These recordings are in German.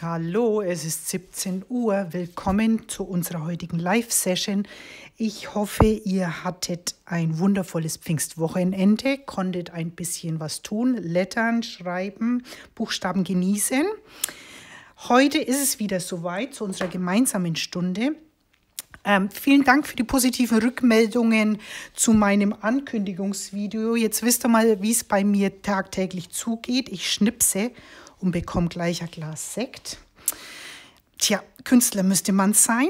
Hallo, es ist 17 Uhr. Willkommen zu unserer heutigen Live-Session. Ich hoffe, ihr hattet ein wundervolles Pfingstwochenende, konntet ein bisschen was tun, lettern, schreiben, Buchstaben genießen. Heute ist es wieder soweit zu unserer gemeinsamen Stunde. Ähm, vielen Dank für die positiven Rückmeldungen zu meinem Ankündigungsvideo. Jetzt wisst ihr mal, wie es bei mir tagtäglich zugeht. Ich schnipse und bekomme gleich ein Glas Sekt. Tja, Künstler müsste man sein.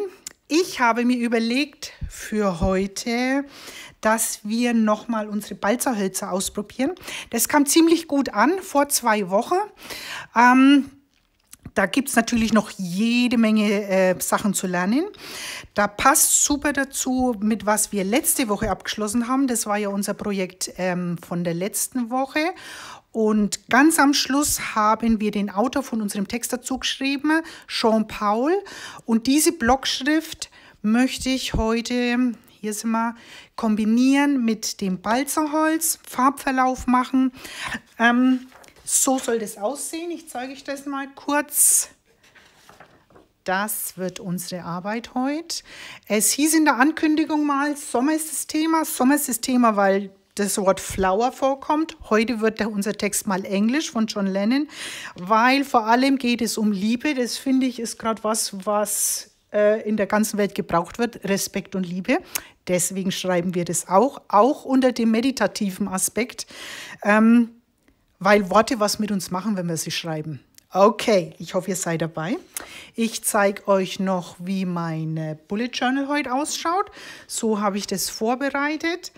Ich habe mir überlegt für heute, dass wir nochmal unsere Balzerhölzer ausprobieren. Das kam ziemlich gut an vor zwei Wochen. Ähm, da gibt es natürlich noch jede Menge äh, Sachen zu lernen. Da passt super dazu, mit was wir letzte Woche abgeschlossen haben. Das war ja unser Projekt ähm, von der letzten Woche. Und ganz am Schluss haben wir den Autor von unserem Text dazu geschrieben, Jean Paul. Und diese Blockschrift möchte ich heute, hier sind wir, kombinieren mit dem Balzerholz, Farbverlauf machen. Ähm, so soll das aussehen. Ich zeige euch das mal kurz. Das wird unsere Arbeit heute. Es hieß in der Ankündigung mal, Sommer ist das Thema. Sommer ist das Thema, weil das Wort Flower vorkommt. Heute wird unser Text mal Englisch von John Lennon, weil vor allem geht es um Liebe. Das finde ich ist gerade was, was äh, in der ganzen Welt gebraucht wird, Respekt und Liebe. Deswegen schreiben wir das auch, auch unter dem meditativen Aspekt, ähm, weil Worte was mit uns machen, wenn wir sie schreiben. Okay, ich hoffe, ihr seid dabei. Ich zeige euch noch, wie mein Bullet Journal heute ausschaut. So habe ich das vorbereitet.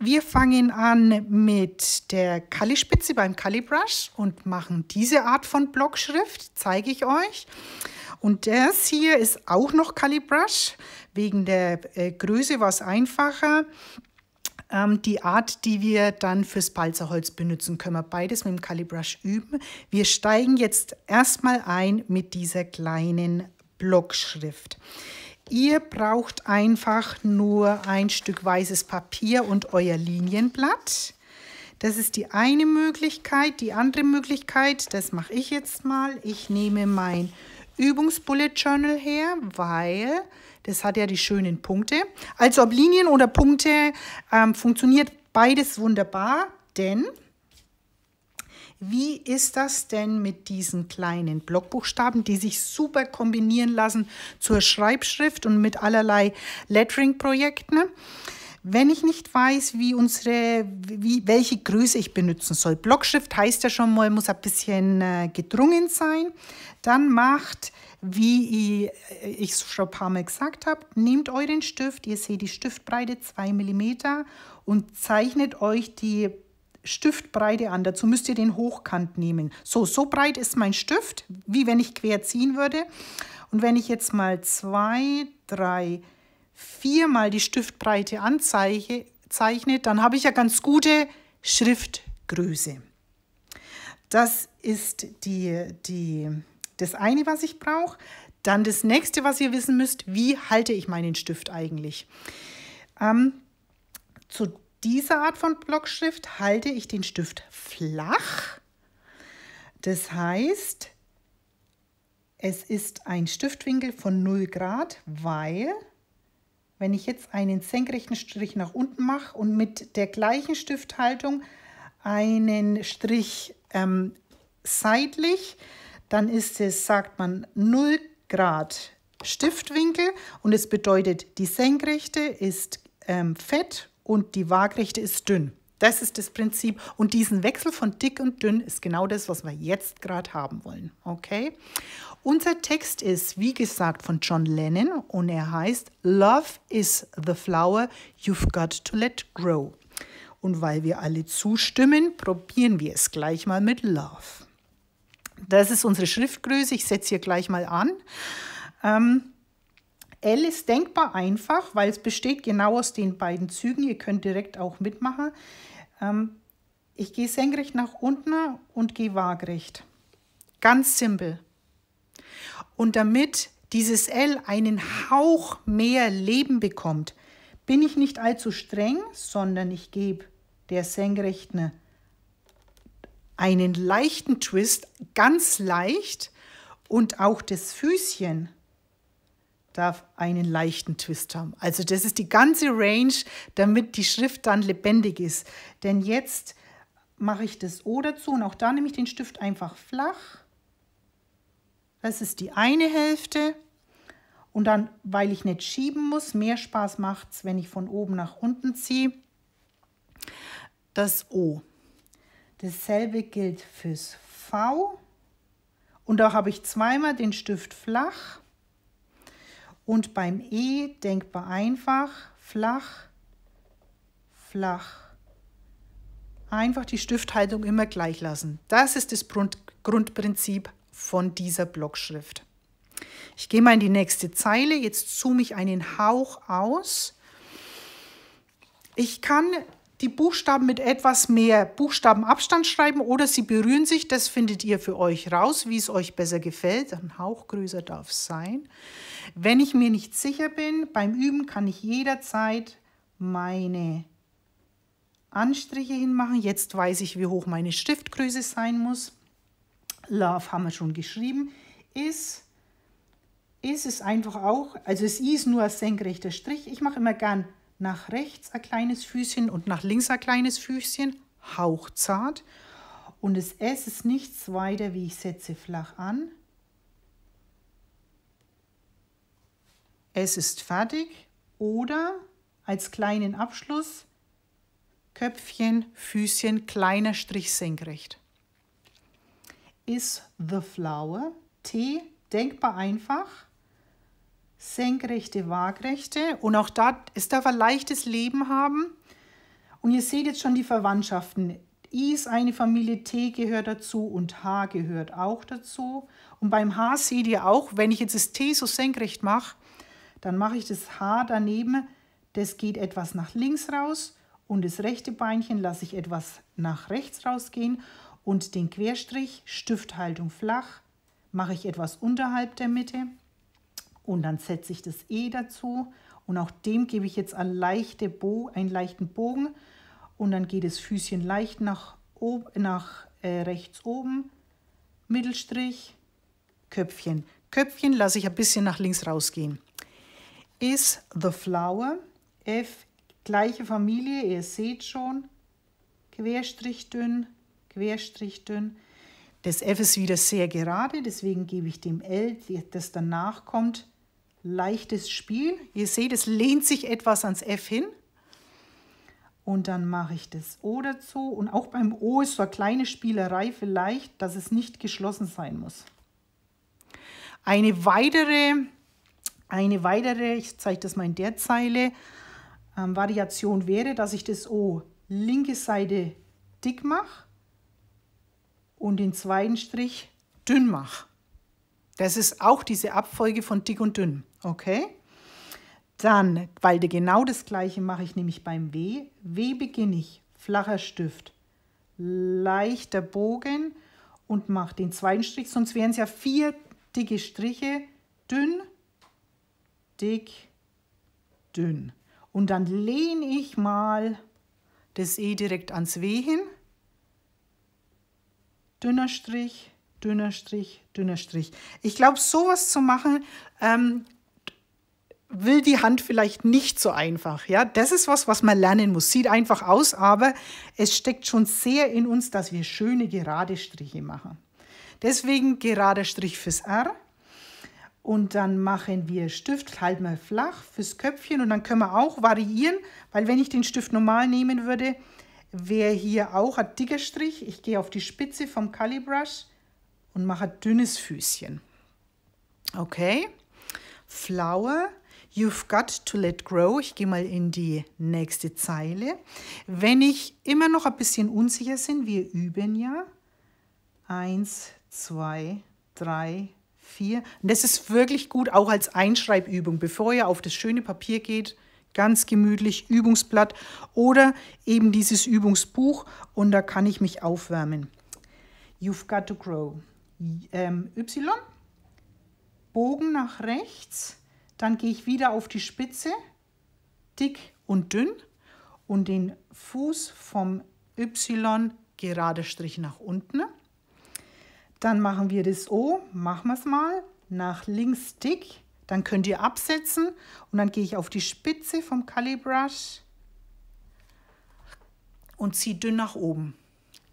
Wir fangen an mit der Kalispitze beim Kalibrush und machen diese Art von Blockschrift, zeige ich euch. Und das hier ist auch noch Kalibrush. Wegen der äh, Größe war es einfacher. Ähm, die Art, die wir dann fürs Balzerholz benutzen, können wir beides mit dem Kalibrush üben. Wir steigen jetzt erstmal ein mit dieser kleinen Blockschrift. Ihr braucht einfach nur ein Stück weißes Papier und euer Linienblatt. Das ist die eine Möglichkeit. Die andere Möglichkeit, das mache ich jetzt mal. Ich nehme mein Übungsbullet Journal her, weil das hat ja die schönen Punkte. Also ob Linien oder Punkte ähm, funktioniert beides wunderbar, denn wie ist das denn mit diesen kleinen Blockbuchstaben, die sich super kombinieren lassen zur Schreibschrift und mit allerlei Lettering-Projekten? Wenn ich nicht weiß, wie unsere, wie, welche Größe ich benutzen soll. Blockschrift heißt ja schon mal, muss ein bisschen äh, gedrungen sein. Dann macht, wie ich, ich schon ein paar Mal gesagt habe, nehmt euren Stift, ihr seht die Stiftbreite 2 mm und zeichnet euch die Stiftbreite an. Dazu müsst ihr den Hochkant nehmen. So, so breit ist mein Stift, wie wenn ich quer ziehen würde. Und wenn ich jetzt mal zwei, drei, viermal die Stiftbreite anzeichne, dann habe ich ja ganz gute Schriftgröße. Das ist die, die, das eine, was ich brauche. Dann das nächste, was ihr wissen müsst, wie halte ich meinen Stift eigentlich? Ähm, zu dieser Art von Blockschrift halte ich den Stift flach. Das heißt, es ist ein Stiftwinkel von 0 Grad, weil wenn ich jetzt einen senkrechten Strich nach unten mache und mit der gleichen Stifthaltung einen Strich ähm, seitlich, dann ist es, sagt man, 0 Grad Stiftwinkel und es bedeutet, die Senkrechte ist ähm, fett und die Waagrechte ist dünn. Das ist das Prinzip. Und diesen Wechsel von dick und dünn ist genau das, was wir jetzt gerade haben wollen. Okay? Unser Text ist, wie gesagt, von John Lennon und er heißt Love is the flower you've got to let grow. Und weil wir alle zustimmen, probieren wir es gleich mal mit Love. Das ist unsere Schriftgröße. Ich setze hier gleich mal an. Ähm, L ist denkbar einfach, weil es besteht genau aus den beiden Zügen. Ihr könnt direkt auch mitmachen. Ähm, ich gehe senkrecht nach unten und gehe waagrecht. Ganz simpel. Und damit dieses L einen Hauch mehr Leben bekommt, bin ich nicht allzu streng, sondern ich gebe der Senkrechten einen leichten Twist, ganz leicht Und auch das Füßchen darf einen leichten Twist haben. Also das ist die ganze Range, damit die Schrift dann lebendig ist. Denn jetzt mache ich das O dazu und auch da nehme ich den Stift einfach flach. Das ist die eine Hälfte. Und dann, weil ich nicht schieben muss, mehr Spaß macht es, wenn ich von oben nach unten ziehe, das O. Dasselbe gilt fürs V. Und da habe ich zweimal den Stift flach. Und beim E denkbar einfach, flach, flach. Einfach die Stifthaltung immer gleich lassen. Das ist das Grundprinzip von dieser Blockschrift. Ich gehe mal in die nächste Zeile. Jetzt zoome ich einen Hauch aus. Ich kann die Buchstaben mit etwas mehr Buchstabenabstand schreiben oder sie berühren sich. Das findet ihr für euch raus, wie es euch besser gefällt. Ein Hauch größer darf es sein. Wenn ich mir nicht sicher bin, beim Üben kann ich jederzeit meine Anstriche hinmachen. Jetzt weiß ich, wie hoch meine Stiftgröße sein muss. Love haben wir schon geschrieben. Ist ist es einfach auch, also I ist nur ein senkrechter Strich. Ich mache immer gern nach rechts ein kleines Füßchen und nach links ein kleines Füßchen, hauchzart. Und das S ist nichts weiter, wie ich setze flach an. Es ist fertig oder als kleinen Abschluss Köpfchen, Füßchen, kleiner Strich senkrecht. Is the flower T denkbar einfach senkrechte, waagrechte. Und auch da, es darf ein leichtes Leben haben. Und ihr seht jetzt schon die Verwandtschaften. I ist eine Familie, T gehört dazu und H gehört auch dazu. Und beim H seht ihr auch, wenn ich jetzt das T so senkrecht mache, dann mache ich das H daneben, das geht etwas nach links raus und das rechte Beinchen lasse ich etwas nach rechts rausgehen und den Querstrich, Stifthaltung flach, mache ich etwas unterhalb der Mitte und dann setze ich das E dazu. Und auch dem gebe ich jetzt einen, leichte Bo einen leichten Bogen. Und dann geht das Füßchen leicht nach, ob, nach äh, rechts oben, Mittelstrich, Köpfchen. Köpfchen lasse ich ein bisschen nach links rausgehen. Is the flower, F, gleiche Familie, ihr seht schon, Querstrich dünn, Querstrich dünn. Das F ist wieder sehr gerade, deswegen gebe ich dem L, das danach kommt, leichtes Spiel. Ihr seht, es lehnt sich etwas ans F hin. Und dann mache ich das O dazu. Und auch beim O ist so eine kleine Spielerei vielleicht, dass es nicht geschlossen sein muss. Eine weitere, eine weitere ich zeige das mal in der Zeile, ähm, Variation wäre, dass ich das O linke Seite dick mache und den zweiten Strich dünn mache. Das ist auch diese Abfolge von dick und dünn. Okay? Dann, weil genau das gleiche mache ich nämlich beim W. W beginne ich, flacher Stift, leichter Bogen und mache den zweiten Strich, sonst wären es ja vier dicke Striche, dünn, dick, dünn. Und dann lehne ich mal das E direkt ans W hin, dünner Strich, dünner Strich, dünner Strich. Ich glaube, sowas zu machen, ähm, will die Hand vielleicht nicht so einfach. Ja, das ist was, was man lernen muss. Sieht einfach aus, aber es steckt schon sehr in uns, dass wir schöne gerade Striche machen. Deswegen gerader Strich fürs R. Und dann machen wir Stift halt mal flach fürs Köpfchen und dann können wir auch variieren, weil wenn ich den Stift normal nehmen würde, wäre hier auch ein dicker Strich. Ich gehe auf die Spitze vom Calibrush und mache dünnes Füßchen. Okay, Flower, you've got to let grow. Ich gehe mal in die nächste Zeile. Wenn ich immer noch ein bisschen unsicher bin, wir üben ja. Eins, zwei, drei, vier. Und das ist wirklich gut, auch als Einschreibübung, bevor ihr auf das schöne Papier geht, ganz gemütlich, Übungsblatt oder eben dieses Übungsbuch und da kann ich mich aufwärmen. You've got to grow Y, Bogen nach rechts, dann gehe ich wieder auf die Spitze, dick und dünn und den Fuß vom Y gerade Strich nach unten. Dann machen wir das O, machen wir es mal, nach links dick. Dann könnt ihr absetzen und dann gehe ich auf die Spitze vom Calibrush und ziehe dünn nach oben.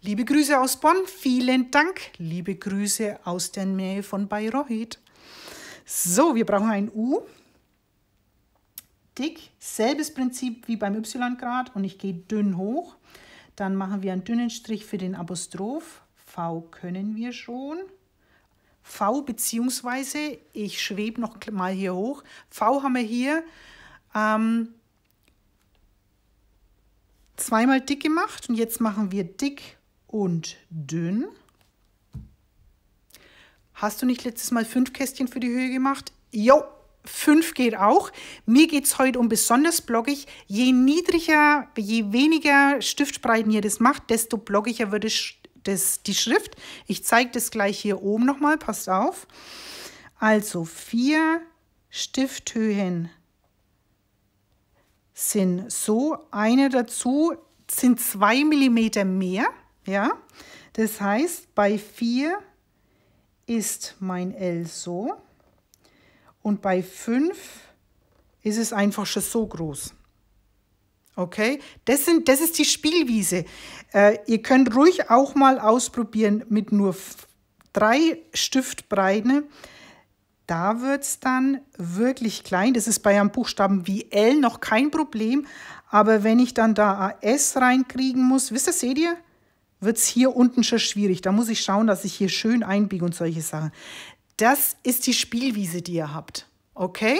Liebe Grüße aus Bonn, vielen Dank. Liebe Grüße aus der Nähe von Bayreuth. So, wir brauchen ein U. Dick, selbes Prinzip wie beim Y-Grad und ich gehe dünn hoch. Dann machen wir einen dünnen Strich für den Apostroph. V können wir schon. V beziehungsweise, ich schwebe noch mal hier hoch. V haben wir hier ähm, zweimal dick gemacht und jetzt machen wir dick und dünn. Hast du nicht letztes Mal fünf Kästchen für die Höhe gemacht? Jo, fünf geht auch. Mir geht es heute um besonders blockig. Je niedriger, je weniger Stiftbreiten ihr das macht, desto blockiger wird es, das, die Schrift. Ich zeige das gleich hier oben nochmal, passt auf. Also vier Stifthöhen sind so, eine dazu sind zwei Millimeter mehr. Ja, das heißt, bei 4 ist mein L so und bei 5 ist es einfach schon so groß. Okay, das, sind, das ist die Spielwiese. Äh, ihr könnt ruhig auch mal ausprobieren mit nur drei Stiftbreiten. Da wird es dann wirklich klein. Das ist bei einem Buchstaben wie L noch kein Problem. Aber wenn ich dann da S reinkriegen muss, wisst ihr, seht ihr? Wird es hier unten schon schwierig. Da muss ich schauen, dass ich hier schön einbiege und solche Sachen. Das ist die Spielwiese, die ihr habt. Okay?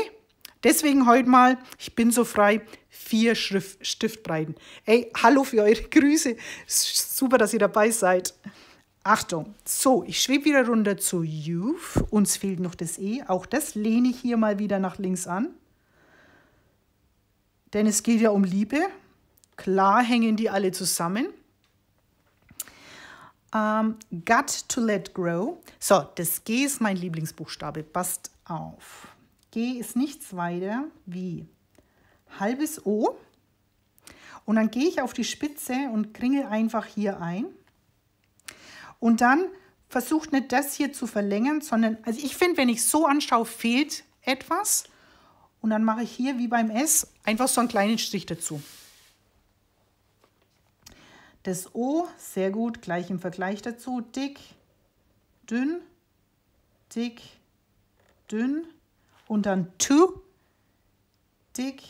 Deswegen heute mal, ich bin so frei, vier Schrift, Stiftbreiten. Ey, hallo für eure Grüße. Super, dass ihr dabei seid. Achtung, so, ich schwebe wieder runter zu Youth. Uns fehlt noch das E. Auch das lehne ich hier mal wieder nach links an. Denn es geht ja um Liebe. Klar hängen die alle zusammen. Um, ähm, got to let grow. So, das G ist mein Lieblingsbuchstabe. Passt auf. G ist nichts weiter wie halbes O. Und dann gehe ich auf die Spitze und kringel einfach hier ein. Und dann versucht nicht das hier zu verlängern, sondern, also ich finde, wenn ich so anschaue, fehlt etwas. Und dann mache ich hier wie beim S einfach so einen kleinen Strich dazu. Das O, sehr gut, gleich im Vergleich dazu, dick, dünn, dick, dünn und dann to, dick,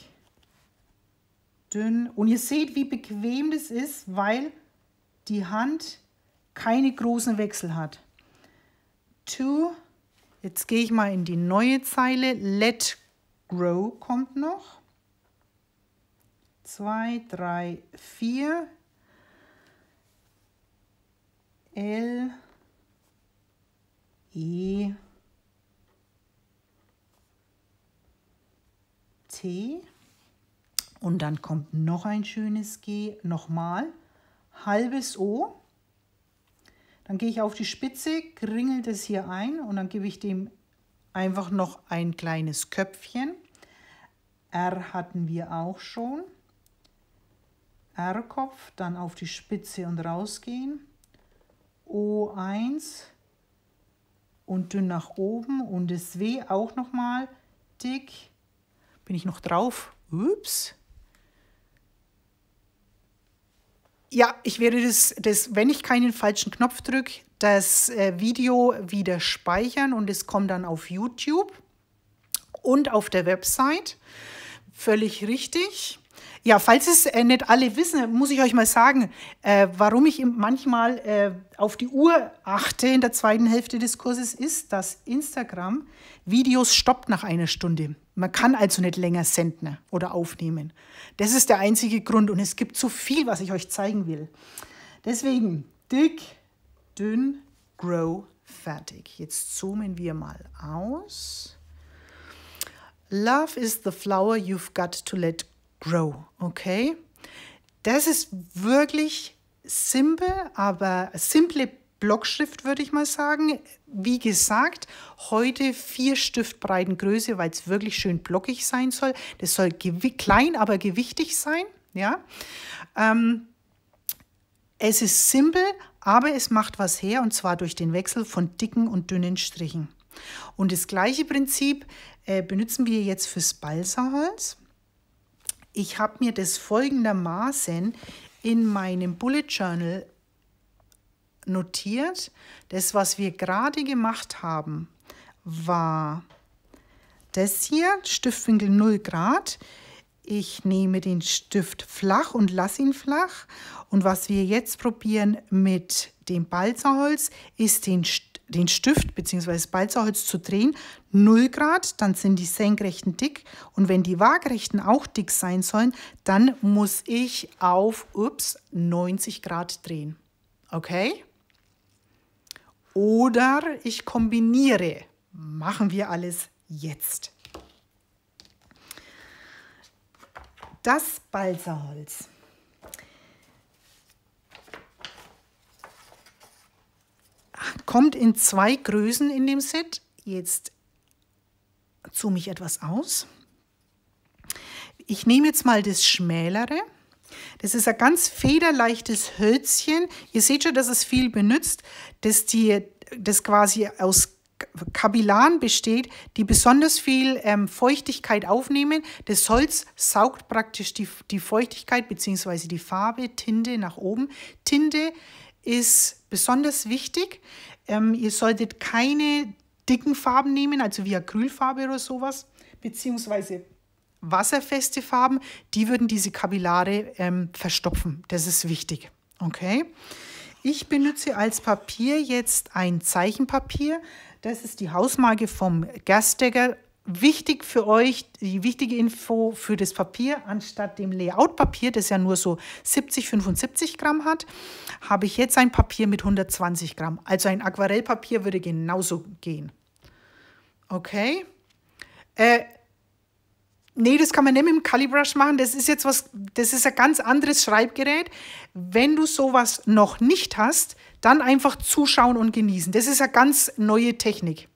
dünn. Und ihr seht, wie bequem das ist, weil die Hand keine großen Wechsel hat. To, jetzt gehe ich mal in die neue Zeile, let grow kommt noch. Zwei, drei, vier, L, E, T. Und dann kommt noch ein schönes G, nochmal, halbes O. Dann gehe ich auf die Spitze, kringel das hier ein und dann gebe ich dem einfach noch ein kleines Köpfchen. R hatten wir auch schon. R-Kopf, dann auf die Spitze und rausgehen. O1 und dünn nach oben und das W auch nochmal dick. Bin ich noch drauf? Ups. Ja, ich werde das, das, wenn ich keinen falschen Knopf drücke, das äh, Video wieder speichern und es kommt dann auf YouTube und auf der Website. Völlig richtig. Ja, falls es äh, nicht alle wissen, muss ich euch mal sagen, äh, warum ich manchmal äh, auf die Uhr achte in der zweiten Hälfte des Kurses, ist, dass Instagram Videos stoppt nach einer Stunde. Man kann also nicht länger senden oder aufnehmen. Das ist der einzige Grund und es gibt so viel, was ich euch zeigen will. Deswegen dick, dünn, grow, fertig. Jetzt zoomen wir mal aus. Love is the flower you've got to let Grow, okay? Das ist wirklich simpel, aber simple Blockschrift würde ich mal sagen. Wie gesagt, heute vier Stiftbreiten Größe, weil es wirklich schön blockig sein soll. Das soll klein, aber gewichtig sein. Ja. Ähm, es ist simpel, aber es macht was her und zwar durch den Wechsel von dicken und dünnen Strichen. Und das gleiche Prinzip äh, benutzen wir jetzt fürs Balsaholz. Ich habe mir das folgendermaßen in meinem Bullet Journal notiert. Das, was wir gerade gemacht haben, war das hier, Stiftwinkel 0 Grad. Ich nehme den Stift flach und lasse ihn flach. Und was wir jetzt probieren mit dem Balzerholz, ist den, den Stift bzw. das Balzerholz zu drehen. 0 Grad, dann sind die Senkrechten dick. Und wenn die Waagerechten auch dick sein sollen, dann muss ich auf ups, 90 Grad drehen. Okay? Oder ich kombiniere. Machen wir alles jetzt. Das Balsaholz. Kommt in zwei Größen in dem Set. Jetzt zoome ich etwas aus. Ich nehme jetzt mal das schmälere. Das ist ein ganz federleichtes Hölzchen. Ihr seht schon, dass es viel benutzt, dass die, das quasi aus Kapillaren besteht, die besonders viel ähm, Feuchtigkeit aufnehmen. Das Holz saugt praktisch die, die Feuchtigkeit bzw. die Farbe, Tinte nach oben. Tinte ist besonders wichtig. Ähm, ihr solltet keine dicken Farben nehmen, also wie Acrylfarbe oder sowas, beziehungsweise wasserfeste Farben, die würden diese Kapillare ähm, verstopfen. Das ist wichtig. Okay. Ich benutze als Papier jetzt ein Zeichenpapier. Das ist die Hausmarke vom Gerstecker. Wichtig für euch, die wichtige Info für das Papier, anstatt dem Layout-Papier, das ja nur so 70, 75 Gramm hat, habe ich jetzt ein Papier mit 120 Gramm. Also ein Aquarellpapier würde genauso gehen. Okay. Äh, Nee, das kann man nicht mit dem Calibrush machen. Das ist jetzt was, das ist ein ganz anderes Schreibgerät. Wenn du sowas noch nicht hast, dann einfach zuschauen und genießen. Das ist eine ganz neue Technik.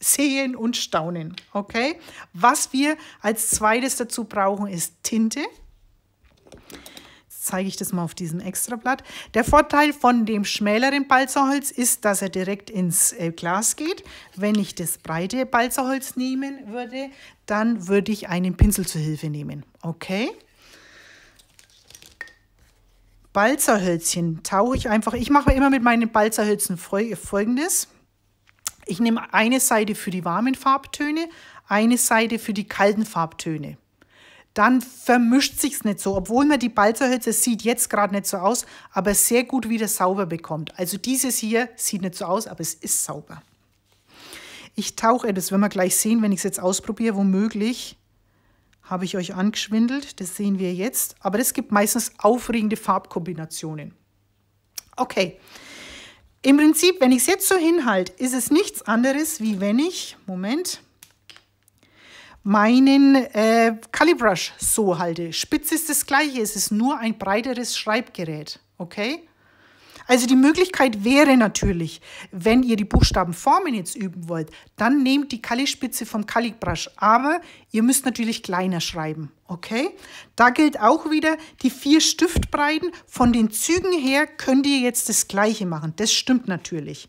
Sehen und staunen, okay? Was wir als zweites dazu brauchen, ist Tinte zeige ich das mal auf diesem Extrablatt. Der Vorteil von dem schmäleren Balzerholz ist, dass er direkt ins äh, Glas geht. Wenn ich das breite Balzerholz nehmen würde, dann würde ich einen Pinsel zur Hilfe nehmen. Okay? Balzerhölzchen tauche ich einfach. Ich mache immer mit meinen Balzerhölzen folgendes. Ich nehme eine Seite für die warmen Farbtöne, eine Seite für die kalten Farbtöne dann vermischt sich's nicht so, obwohl man die Balzerhölzer sieht jetzt gerade nicht so aus, aber sehr gut wieder sauber bekommt. Also dieses hier sieht nicht so aus, aber es ist sauber. Ich tauche, das werden wir gleich sehen, wenn ich es jetzt ausprobiere, womöglich habe ich euch angeschwindelt, das sehen wir jetzt, aber das gibt meistens aufregende Farbkombinationen. Okay, im Prinzip, wenn ich es jetzt so hinhalte, ist es nichts anderes, wie wenn ich, Moment, meinen äh, Calibrush so halte. Spitze ist das gleiche, es ist nur ein breiteres Schreibgerät. Okay? Also die Möglichkeit wäre natürlich, wenn ihr die Buchstabenformen jetzt üben wollt, dann nehmt die Kalispitze vom Calibrush, aber ihr müsst natürlich kleiner schreiben, okay? Da gilt auch wieder die vier Stiftbreiten. Von den Zügen her könnt ihr jetzt das gleiche machen, das stimmt natürlich.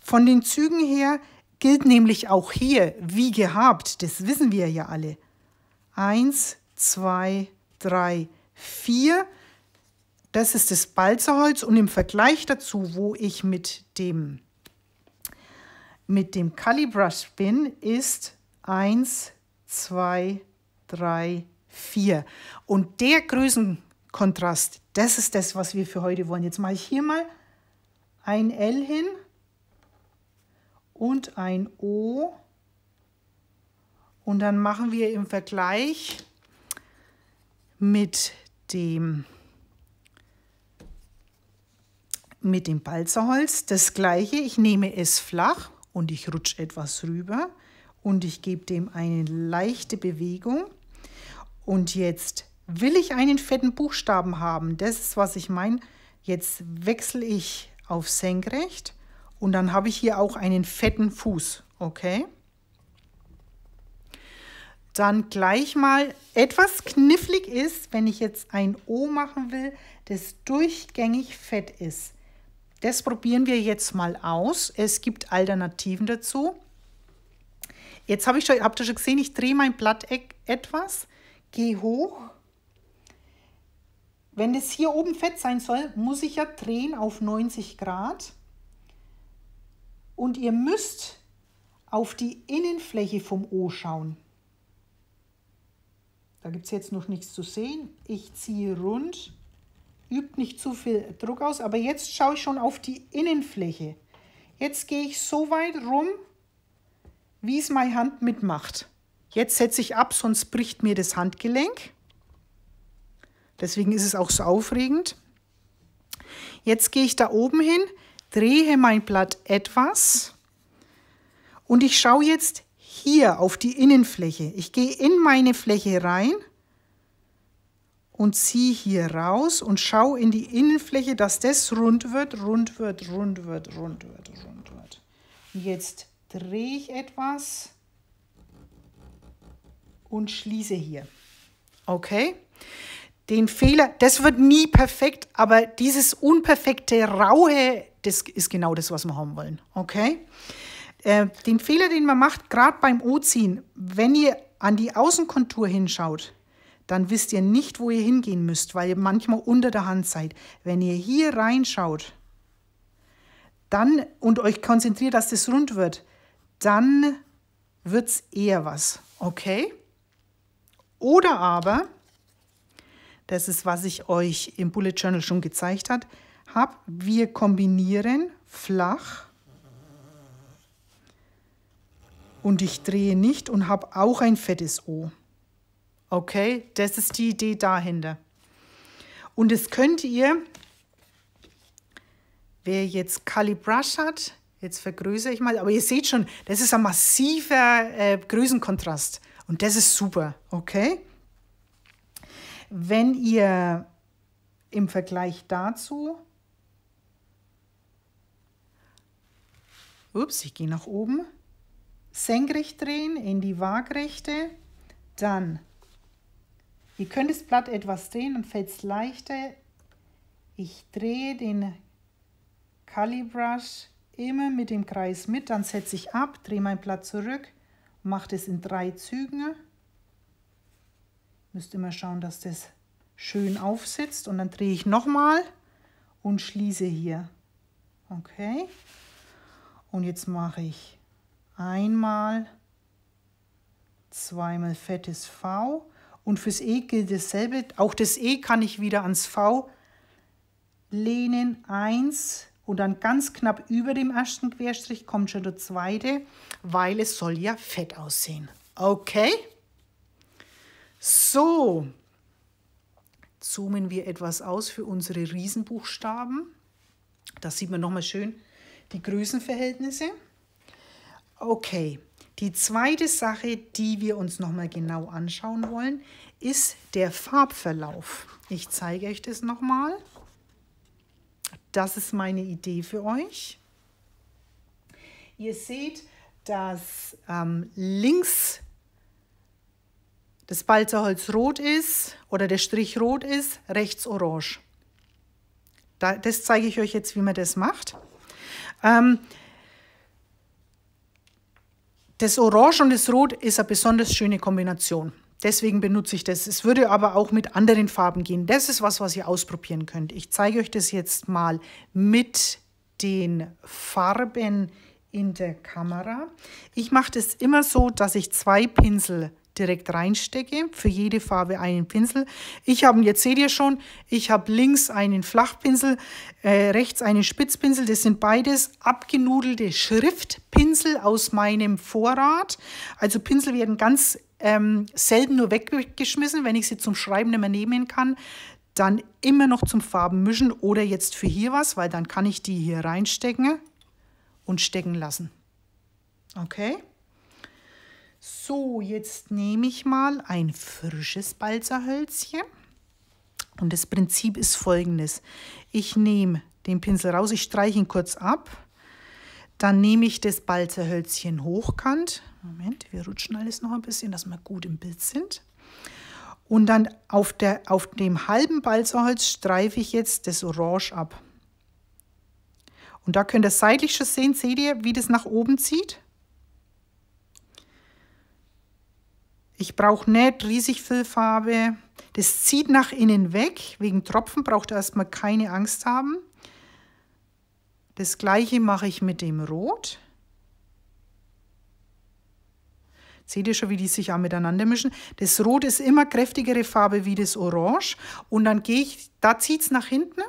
Von den Zügen her gilt nämlich auch hier, wie gehabt, das wissen wir ja alle. Eins, zwei, drei, vier. Das ist das Balzerholz und im Vergleich dazu, wo ich mit dem, mit dem Calibrush bin, ist eins, zwei, drei, vier. Und der Größenkontrast, das ist das, was wir für heute wollen. Jetzt mache ich hier mal ein L hin und ein O. Und dann machen wir im Vergleich mit dem, mit dem Balzerholz das gleiche. Ich nehme es flach und ich rutsche etwas rüber und ich gebe dem eine leichte Bewegung. Und jetzt will ich einen fetten Buchstaben haben. Das ist, was ich meine. Jetzt wechsle ich auf senkrecht und dann habe ich hier auch einen fetten Fuß, okay? Dann gleich mal etwas knifflig ist, wenn ich jetzt ein O machen will, das durchgängig fett ist. Das probieren wir jetzt mal aus. Es gibt Alternativen dazu. Jetzt habe ich schon, habt ihr schon gesehen, ich drehe mein Blatt etwas, gehe hoch. Wenn es hier oben fett sein soll, muss ich ja drehen auf 90 Grad. Und ihr müsst auf die Innenfläche vom O schauen. Da gibt es jetzt noch nichts zu sehen. Ich ziehe rund, übt nicht zu viel Druck aus, aber jetzt schaue ich schon auf die Innenfläche. Jetzt gehe ich so weit rum, wie es meine Hand mitmacht. Jetzt setze ich ab, sonst bricht mir das Handgelenk. Deswegen ist es auch so aufregend. Jetzt gehe ich da oben hin, drehe mein Blatt etwas und ich schaue jetzt hier auf die Innenfläche. Ich gehe in meine Fläche rein und ziehe hier raus und schaue in die Innenfläche, dass das rund wird, rund wird, rund wird, rund wird, rund wird. Jetzt drehe ich etwas und schließe hier. Okay? Den Fehler, das wird nie perfekt, aber dieses unperfekte, raue, das ist genau das, was wir haben wollen. Okay? Äh, den Fehler, den man macht, gerade beim O-Ziehen, wenn ihr an die Außenkontur hinschaut, dann wisst ihr nicht, wo ihr hingehen müsst, weil ihr manchmal unter der Hand seid. Wenn ihr hier reinschaut dann, und euch konzentriert, dass das rund wird, dann wird es eher was. Okay? Oder aber, das ist, was ich euch im Bullet Journal schon gezeigt habe, wir kombinieren flach und ich drehe nicht und habe auch ein fettes O. Okay, das ist die Idee dahinter. Und das könnt ihr, wer jetzt Calibrush hat, jetzt vergrößere ich mal, aber ihr seht schon, das ist ein massiver äh, Größenkontrast und das ist super, okay? Wenn ihr im Vergleich dazu, ups, ich gehe nach oben, senkrecht drehen in die Waagrechte, dann, ihr könnt das Blatt etwas drehen, dann fällt es leichter. Ich drehe den Calibrush immer mit dem Kreis mit, dann setze ich ab, drehe mein Blatt zurück, mache das in drei Zügen. Müsst immer schauen, dass das schön aufsitzt und dann drehe ich nochmal und schließe hier. Okay. Und jetzt mache ich einmal, zweimal fettes V und fürs E gilt dasselbe. Auch das E kann ich wieder ans V lehnen. Eins und dann ganz knapp über dem ersten Querstrich kommt schon der zweite, weil es soll ja fett aussehen. Okay? So, zoomen wir etwas aus für unsere Riesenbuchstaben. Da sieht man nochmal schön die Größenverhältnisse. Okay, die zweite Sache, die wir uns nochmal genau anschauen wollen, ist der Farbverlauf. Ich zeige euch das nochmal. Das ist meine Idee für euch. Ihr seht, dass ähm, links das Balzerholz rot ist oder der Strich rot ist, rechts orange. Da, das zeige ich euch jetzt, wie man das macht. Ähm, das Orange und das Rot ist eine besonders schöne Kombination. Deswegen benutze ich das. Es würde aber auch mit anderen Farben gehen. Das ist was, was ihr ausprobieren könnt. Ich zeige euch das jetzt mal mit den Farben in der Kamera. Ich mache das immer so, dass ich zwei Pinsel direkt reinstecke, für jede Farbe einen Pinsel. Ich habe, jetzt seht ihr schon, ich habe links einen Flachpinsel, äh, rechts einen Spitzpinsel. Das sind beides abgenudelte Schriftpinsel aus meinem Vorrat. Also Pinsel werden ganz ähm, selten nur weggeschmissen, wenn ich sie zum Schreiben nicht mehr nehmen kann. Dann immer noch zum Farben mischen oder jetzt für hier was, weil dann kann ich die hier reinstecken und stecken lassen. Okay? So, jetzt nehme ich mal ein frisches Balzerhölzchen. Und das Prinzip ist folgendes. Ich nehme den Pinsel raus, ich streiche ihn kurz ab. Dann nehme ich das Balzerhölzchen hochkant. Moment, wir rutschen alles noch ein bisschen, dass wir gut im Bild sind. Und dann auf, der, auf dem halben Balzerholz streife ich jetzt das Orange ab. Und da könnt ihr seitlich schon sehen, seht ihr, wie das nach oben zieht? Ich brauche nicht riesig viel Farbe. Das zieht nach innen weg. Wegen Tropfen braucht ihr erstmal keine Angst haben. Das gleiche mache ich mit dem Rot. Seht ihr schon, wie die sich auch miteinander mischen? Das Rot ist immer kräftigere Farbe wie das Orange. Und dann gehe ich, da zieht es nach hinten.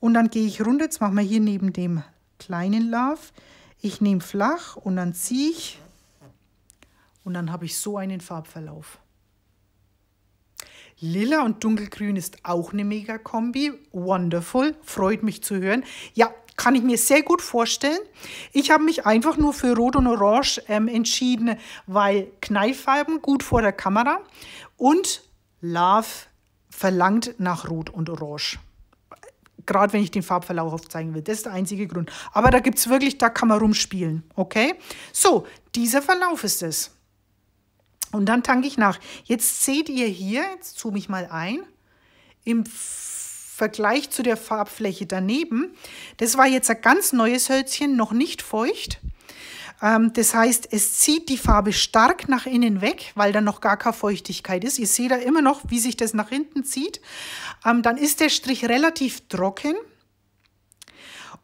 Und dann gehe ich runter. Jetzt machen wir hier neben dem kleinen Love. Ich nehme flach und dann ziehe ich. Und dann habe ich so einen Farbverlauf. Lila und dunkelgrün ist auch eine Mega-Kombi. Wonderful, freut mich zu hören. Ja, kann ich mir sehr gut vorstellen. Ich habe mich einfach nur für Rot und Orange ähm, entschieden, weil Knallfarben gut vor der Kamera und Love verlangt nach Rot und Orange. Gerade wenn ich den Farbverlauf aufzeigen will. Das ist der einzige Grund. Aber da gibt es wirklich, da kann man rumspielen. Okay? So, dieser Verlauf ist es. Und dann tanke ich nach. Jetzt seht ihr hier, jetzt zoome ich mal ein, im Vergleich zu der Farbfläche daneben, das war jetzt ein ganz neues Hölzchen, noch nicht feucht. Ähm, das heißt, es zieht die Farbe stark nach innen weg, weil da noch gar keine Feuchtigkeit ist. Ihr seht da immer noch, wie sich das nach hinten zieht. Ähm, dann ist der Strich relativ trocken.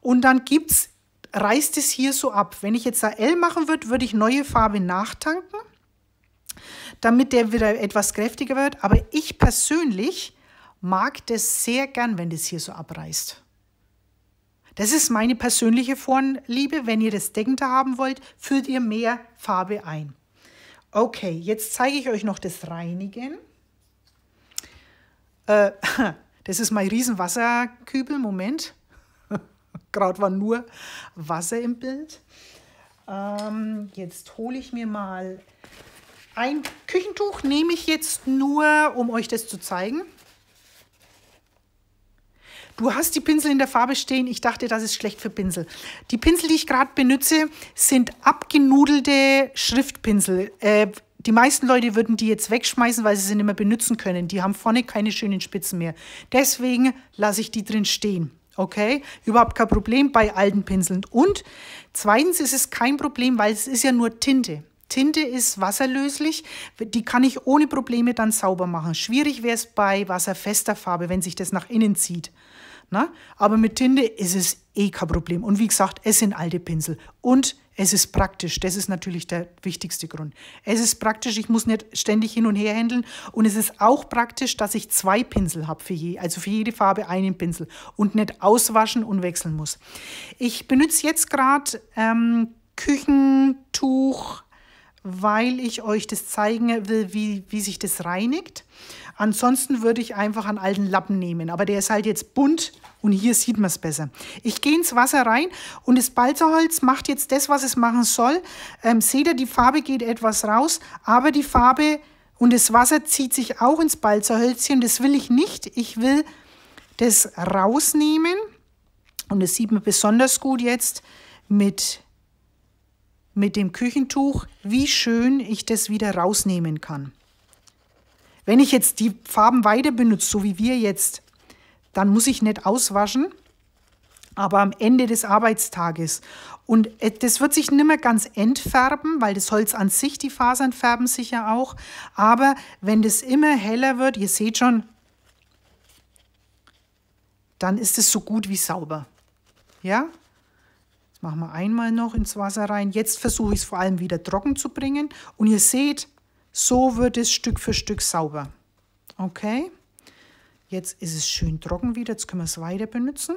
Und dann gibt's, reißt es hier so ab. Wenn ich jetzt ein L machen würde, würde ich neue Farbe nachtanken, damit der wieder etwas kräftiger wird. Aber ich persönlich mag das sehr gern, wenn das hier so abreißt. Das ist meine persönliche Vorliebe. Wenn ihr das deckender haben wollt, füllt ihr mehr Farbe ein. Okay, jetzt zeige ich euch noch das Reinigen. Äh, das ist mein Riesenwasserkübel. Moment. Gerade war nur Wasser im Bild. Ähm, jetzt hole ich mir mal ein Küchentuch. Nehme ich jetzt nur, um euch das zu zeigen. Du hast die Pinsel in der Farbe stehen. Ich dachte, das ist schlecht für Pinsel. Die Pinsel, die ich gerade benutze, sind abgenudelte Schriftpinsel. Äh, die meisten Leute würden die jetzt wegschmeißen, weil sie sie nicht mehr benutzen können. Die haben vorne keine schönen Spitzen mehr. Deswegen lasse ich die drin stehen. Okay, überhaupt kein Problem bei alten Pinseln. Und zweitens ist es kein Problem, weil es ist ja nur Tinte. Tinte ist wasserlöslich, die kann ich ohne Probleme dann sauber machen. Schwierig wäre es bei wasserfester Farbe, wenn sich das nach innen zieht. Na? Aber mit Tinte ist es eh kein Problem. Und wie gesagt, es sind alte Pinsel. Und es ist praktisch. Das ist natürlich der wichtigste Grund. Es ist praktisch, ich muss nicht ständig hin und her händeln. Und es ist auch praktisch, dass ich zwei Pinsel habe für je, also für jede Farbe einen Pinsel und nicht auswaschen und wechseln muss. Ich benutze jetzt gerade ähm, Küchentuch, weil ich euch das zeigen will, wie, wie sich das reinigt. Ansonsten würde ich einfach einen alten Lappen nehmen, aber der ist halt jetzt bunt und hier sieht man es besser. Ich gehe ins Wasser rein und das Balzerholz macht jetzt das, was es machen soll. Ähm, seht ihr, die Farbe geht etwas raus, aber die Farbe und das Wasser zieht sich auch ins Balzerhölzchen. Das will ich nicht. Ich will das rausnehmen und das sieht man besonders gut jetzt mit, mit dem Küchentuch, wie schön ich das wieder rausnehmen kann. Wenn ich jetzt die Farben weiter benutze, so wie wir jetzt, dann muss ich nicht auswaschen, aber am Ende des Arbeitstages. Und äh, das wird sich nicht mehr ganz entfärben, weil das Holz an sich, die Fasern färben sich ja auch. Aber wenn das immer heller wird, ihr seht schon, dann ist es so gut wie sauber. Ja? Jetzt machen wir einmal noch ins Wasser rein. Jetzt versuche ich es vor allem wieder trocken zu bringen. Und ihr seht, so wird es Stück für Stück sauber. Okay, jetzt ist es schön trocken wieder, jetzt können wir es weiter benutzen.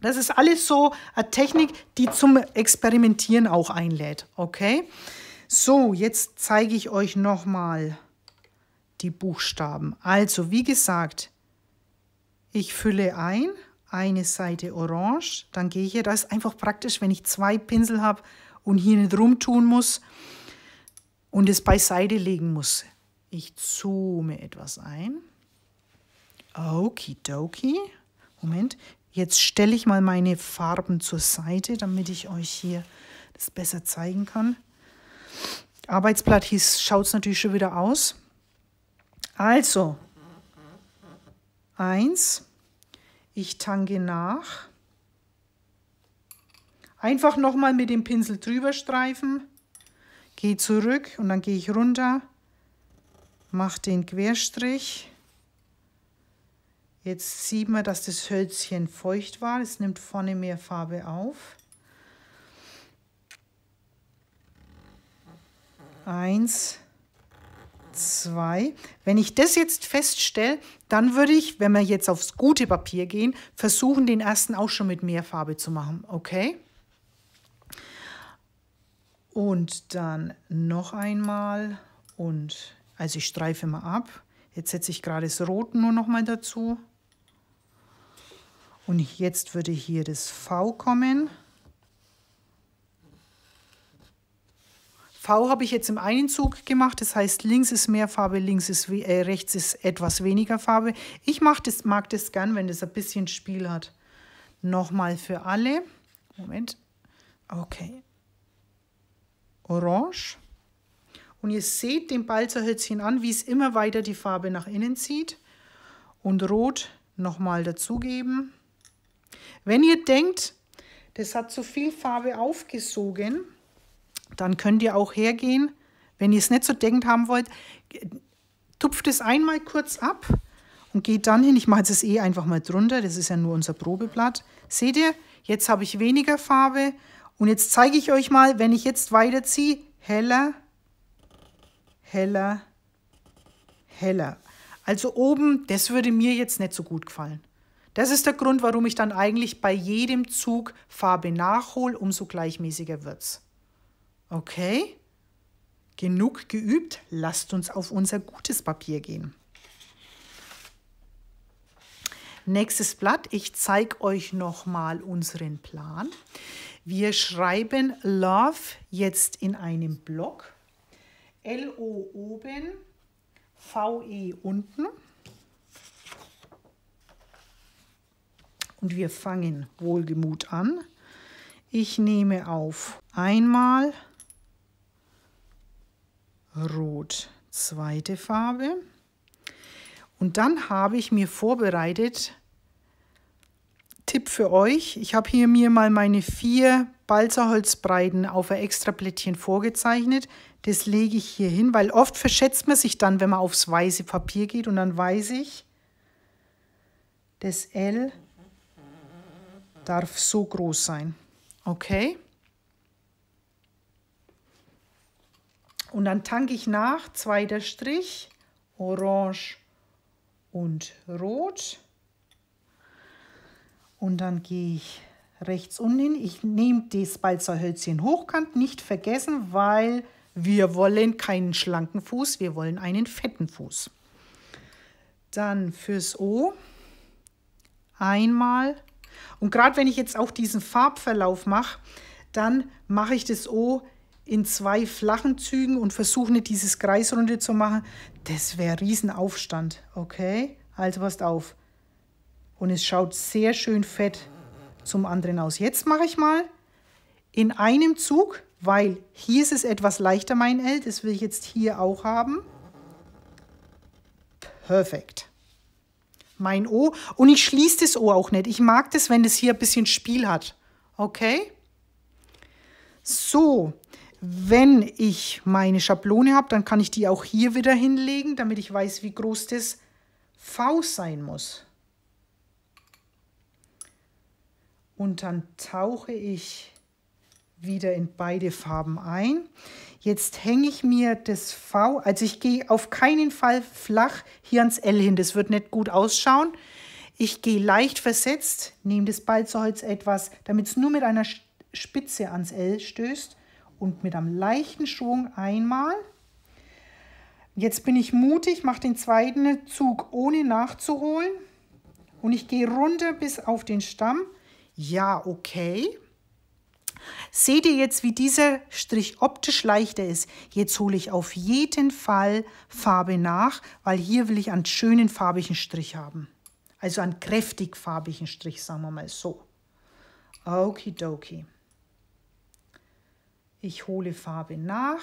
Das ist alles so eine Technik, die zum Experimentieren auch einlädt. Okay, so, jetzt zeige ich euch nochmal die Buchstaben. Also, wie gesagt, ich fülle ein, eine Seite orange, dann gehe ich hier, das ist einfach praktisch, wenn ich zwei Pinsel habe und hier nicht rumtun muss und es beiseite legen muss. Ich zoome etwas ein. Okidoki. Moment, jetzt stelle ich mal meine Farben zur Seite, damit ich euch hier das besser zeigen kann. Arbeitsblatt schaut es natürlich schon wieder aus. Also, eins, ich tange nach. Einfach nochmal mit dem Pinsel drüber streifen, gehe zurück und dann gehe ich runter, mache den Querstrich. Jetzt sieht man, dass das Hölzchen feucht war. Es nimmt vorne mehr Farbe auf. Eins, zwei. Wenn ich das jetzt feststelle, dann würde ich, wenn wir jetzt aufs gute Papier gehen, versuchen, den ersten auch schon mit mehr Farbe zu machen. Okay? Und dann noch einmal und also ich streife mal ab. Jetzt setze ich gerade das Rot nur noch mal dazu. Und jetzt würde hier das V kommen. Habe ich jetzt im einen Zug gemacht, das heißt links ist mehr Farbe, links ist, äh, rechts ist etwas weniger Farbe. Ich mag das, mag das gern, wenn das ein bisschen Spiel hat. Nochmal für alle. Moment. Okay. Orange. Und ihr seht dem Balzerhölzchen an, wie es immer weiter die Farbe nach innen zieht. Und Rot nochmal dazugeben. Wenn ihr denkt, das hat zu viel Farbe aufgesogen, dann könnt ihr auch hergehen, wenn ihr es nicht so denkend haben wollt, tupft es einmal kurz ab und geht dann hin. Ich mache jetzt es eh einfach mal drunter, das ist ja nur unser Probeblatt. Seht ihr, jetzt habe ich weniger Farbe und jetzt zeige ich euch mal, wenn ich jetzt weiterziehe, heller, heller, heller. Also oben, das würde mir jetzt nicht so gut gefallen. Das ist der Grund, warum ich dann eigentlich bei jedem Zug Farbe nachhole, umso gleichmäßiger wird es. Okay? Genug geübt, lasst uns auf unser gutes Papier gehen. Nächstes Blatt, ich zeige euch nochmal unseren Plan. Wir schreiben Love jetzt in einem Block. L-O oben, V-E unten. Und wir fangen wohlgemut an. Ich nehme auf einmal Rot, zweite Farbe. Und dann habe ich mir vorbereitet, Tipp für euch, ich habe hier mir mal meine vier Balzerholzbreiten auf ein extra Blättchen vorgezeichnet. Das lege ich hier hin, weil oft verschätzt man sich dann, wenn man aufs weiße Papier geht und dann weiß ich, das L darf so groß sein. Okay? Und dann tanke ich nach, zweiter Strich, orange und rot. Und dann gehe ich rechts unten hin. Ich nehme das Balzerhölzchen hochkant, nicht vergessen, weil wir wollen keinen schlanken Fuß, wir wollen einen fetten Fuß. Dann fürs O einmal. Und gerade wenn ich jetzt auch diesen Farbverlauf mache, dann mache ich das O in zwei flachen Zügen und versuche nicht dieses Kreisrunde zu machen. Das wäre Riesenaufstand. Okay, also passt auf. Und es schaut sehr schön fett zum anderen aus. Jetzt mache ich mal in einem Zug, weil hier ist es etwas leichter, mein L. Das will ich jetzt hier auch haben. Perfekt. Mein O. Und ich schließe das O auch nicht. Ich mag das, wenn das hier ein bisschen Spiel hat. Okay? So, wenn ich meine Schablone habe, dann kann ich die auch hier wieder hinlegen, damit ich weiß, wie groß das V sein muss. Und dann tauche ich wieder in beide Farben ein. Jetzt hänge ich mir das V, also ich gehe auf keinen Fall flach hier ans L hin, das wird nicht gut ausschauen. Ich gehe leicht versetzt, nehme das Balzerholz etwas, damit es nur mit einer Spitze ans L stößt und mit einem leichten Schwung einmal. Jetzt bin ich mutig, mache den zweiten Zug ohne nachzuholen und ich gehe runter bis auf den Stamm. Ja, okay. Seht ihr jetzt, wie dieser Strich optisch leichter ist? Jetzt hole ich auf jeden Fall Farbe nach, weil hier will ich einen schönen farbigen Strich haben. Also einen kräftig farbigen Strich, sagen wir mal so. Okidoki. Ich hole Farbe nach.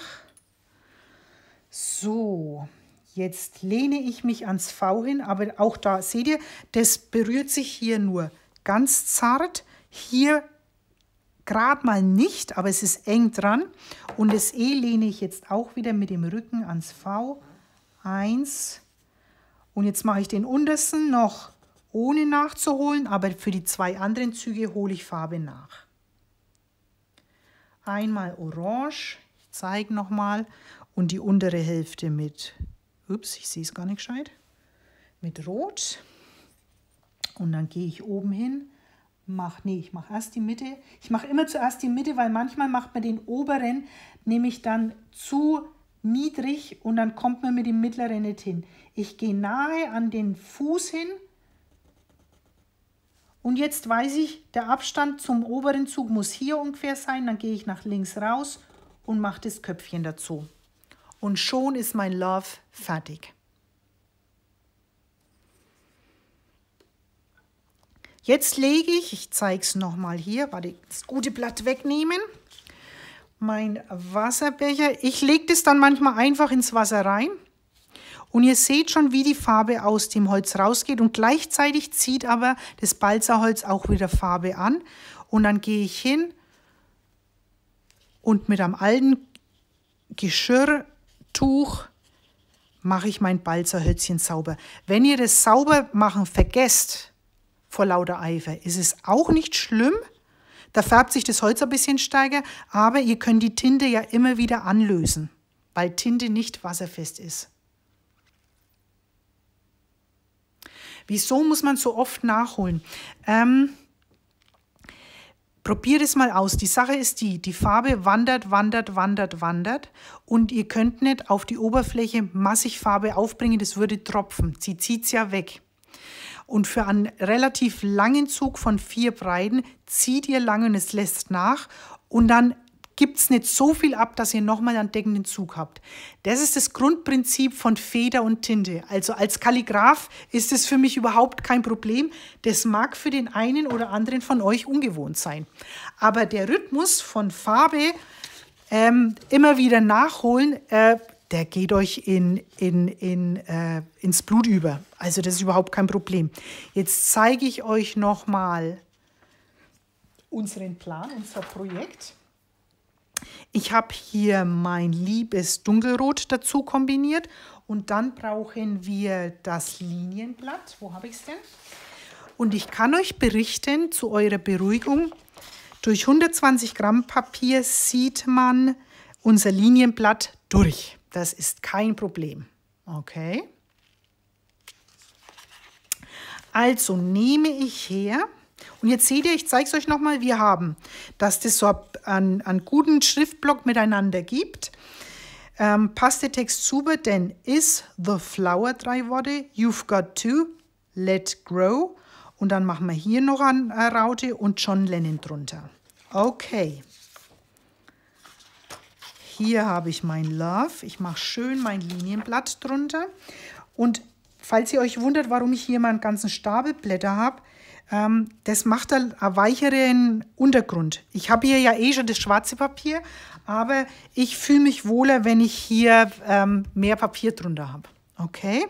So, jetzt lehne ich mich ans V hin, aber auch da seht ihr, das berührt sich hier nur ganz zart. Hier gerade mal nicht, aber es ist eng dran. Und das E lehne ich jetzt auch wieder mit dem Rücken ans V. Eins. Und jetzt mache ich den untersten noch ohne nachzuholen, aber für die zwei anderen Züge hole ich Farbe nach. Einmal orange, ich zeige nochmal, und die untere Hälfte mit, ups, ich sehe es gar nicht gescheit, mit rot. Und dann gehe ich oben hin, mache, nee, ich mache erst die Mitte. Ich mache immer zuerst die Mitte, weil manchmal macht man den oberen nämlich dann zu niedrig und dann kommt man mit dem mittleren nicht hin. Ich gehe nahe an den Fuß hin und jetzt weiß ich, der Abstand zum oberen Zug muss hier ungefähr sein. Dann gehe ich nach links raus und mache das Köpfchen dazu. Und schon ist mein Love fertig. Jetzt lege ich, ich zeige es nochmal hier, warte, das gute Blatt wegnehmen, mein Wasserbecher. Ich lege das dann manchmal einfach ins Wasser rein. Und ihr seht schon, wie die Farbe aus dem Holz rausgeht und gleichzeitig zieht aber das Balzerholz auch wieder Farbe an. Und dann gehe ich hin und mit einem alten Geschirrtuch mache ich mein Balzerhölzchen sauber. Wenn ihr das sauber machen vergesst vor lauter Eifer, ist es auch nicht schlimm. Da färbt sich das Holz ein bisschen stärker, aber ihr könnt die Tinte ja immer wieder anlösen, weil Tinte nicht wasserfest ist. Wieso muss man so oft nachholen? Ähm, Probiert es mal aus. Die Sache ist die, die Farbe wandert, wandert, wandert, wandert und ihr könnt nicht auf die Oberfläche massig Farbe aufbringen, das würde tropfen. Sie zieht es ja weg. Und für einen relativ langen Zug von vier Breiten zieht ihr lange und es lässt nach und dann gibt es nicht so viel ab, dass ihr nochmal einen deckenden Zug habt. Das ist das Grundprinzip von Feder und Tinte. Also als Kalligraph ist es für mich überhaupt kein Problem. Das mag für den einen oder anderen von euch ungewohnt sein. Aber der Rhythmus von Farbe ähm, immer wieder nachholen, äh, der geht euch in, in, in, äh, ins Blut über. Also das ist überhaupt kein Problem. Jetzt zeige ich euch nochmal unseren Plan, unser Projekt. Ich habe hier mein liebes Dunkelrot dazu kombiniert und dann brauchen wir das Linienblatt. Wo habe ich es denn? Und ich kann euch berichten, zu eurer Beruhigung, durch 120 Gramm Papier sieht man unser Linienblatt durch. Das ist kein Problem. Okay. Also nehme ich her und jetzt seht ihr, ich zeige es euch nochmal, wir haben, dass das so einen, einen guten Schriftblock miteinander gibt. Ähm, passt der Text super, denn is the flower drei Worte, you've got to, let grow und dann machen wir hier noch eine Raute und John Lennon drunter. Okay. Hier habe ich mein Love. Ich mache schön mein Linienblatt drunter. Und falls ihr euch wundert, warum ich hier meinen ganzen Stapel Blätter habe, ähm, das macht einen, weicheren Untergrund. Ich habe hier ja eh schon das schwarze Papier, aber ich fühle mich wohler, wenn ich hier ähm, mehr Papier drunter habe. Okay?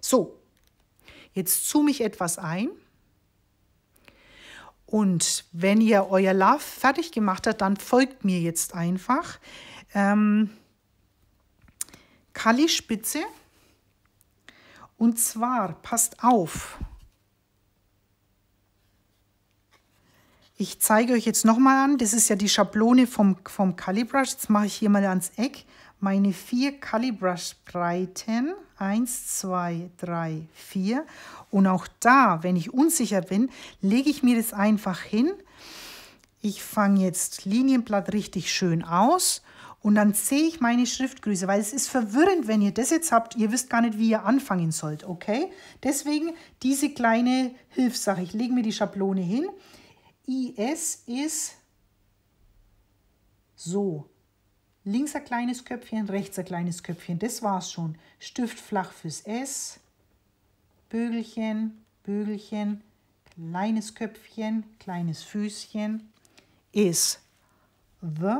So, jetzt zoome ich etwas ein. Und wenn ihr euer Love fertig gemacht habt, dann folgt mir jetzt einfach. Ähm, Kali-Spitze. Und zwar, passt auf, Ich zeige euch jetzt nochmal an, das ist ja die Schablone vom, vom Calibrush. Jetzt mache ich hier mal ans Eck meine vier Calibrush-Breiten. Eins, zwei, drei, vier. Und auch da, wenn ich unsicher bin, lege ich mir das einfach hin. Ich fange jetzt Linienblatt richtig schön aus und dann sehe ich meine Schriftgröße, weil es ist verwirrend, wenn ihr das jetzt habt, ihr wisst gar nicht, wie ihr anfangen sollt, okay? Deswegen diese kleine Hilfssache. Ich lege mir die Schablone hin, IS ist so. Links ein kleines Köpfchen, rechts ein kleines Köpfchen. Das war's schon. Stift flach fürs S. Bögelchen, Bögelchen, kleines Köpfchen, kleines Füßchen. Ist the.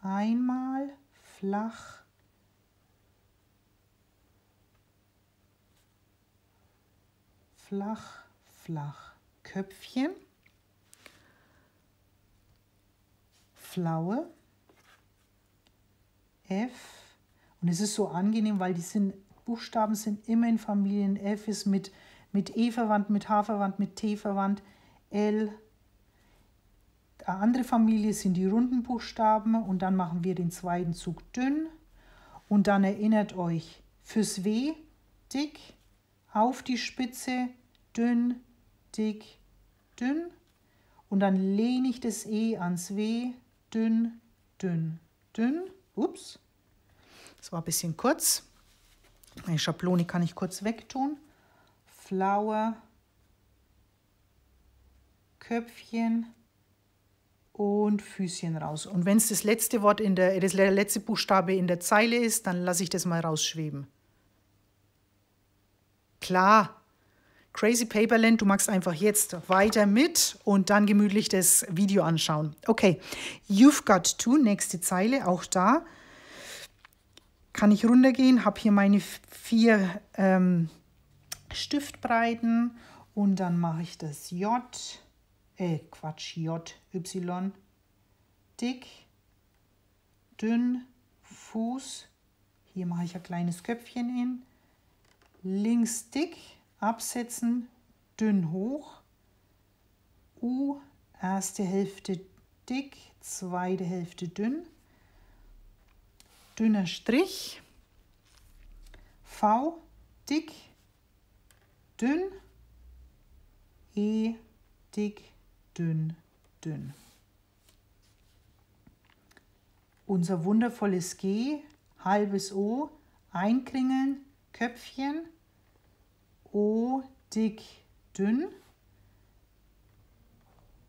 Einmal flach. Flach flach Köpfchen. Flower, F. Und es ist so angenehm, weil die sind, Buchstaben sind immer in Familien. F ist mit, mit E verwandt, mit H verwandt, mit T verwandt. L. Eine andere Familie sind die runden Buchstaben und dann machen wir den zweiten Zug dünn. Und dann erinnert euch, fürs W dick, auf die Spitze, dünn, dick, dünn. Und dann lehne ich das E ans W, dünn, dünn, dünn. Ups, das war ein bisschen kurz. Meine Schablone kann ich kurz wegtun. Flower, Köpfchen und Füßchen raus. Und wenn es das letzte Wort in der, das letzte Buchstabe in der Zeile ist, dann lasse ich das mal rausschweben. Klar, Crazy Paperland, du magst einfach jetzt weiter mit und dann gemütlich das Video anschauen. Okay, you've got to, nächste Zeile, auch da. Kann ich runtergehen, habe hier meine vier ähm, Stiftbreiten und dann mache ich das J, äh Quatsch, J, Y, dick, dünn, Fuß, hier mache ich ein kleines Köpfchen hin, links dick, absetzen, dünn hoch, U, erste Hälfte dick, zweite Hälfte dünn, dünner Strich, V, dick, dünn, E, dick, dünn, dünn. Unser wundervolles G, halbes O, einkringeln, Köpfchen, O, dick, dünn,